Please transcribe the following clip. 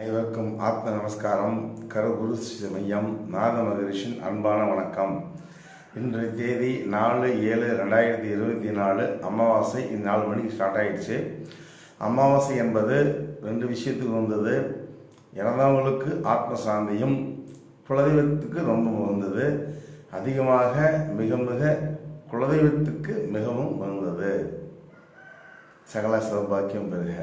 அனைவருக்கும் ஆத்ம நமஸ்காரம். கருகுரு மையம் நாத மகரிஷின் அன்பான வணக்கம். இன்று தேதி நாலு ஏழு ரெண்டாயிரத்தி இருபத்தி நாலு. அமாவாசை இந்த நாலு மணிக்கு ஸ்டார்ட் ஆயிடுச்சு. அமாவாசை என்பது ரெண்டு விஷயத்துக்கு வந்தது இறந்தவங்களுக்கு ஆத்ம சாந்தியும் குலதெய்வத்துக்கு ரொம்ப உகந்தது. அதிகமாக மிக மிக குலதெய்வத்துக்கு மிகவும் உகந்தது. சகல சௌபாக்கியம் பெறுக.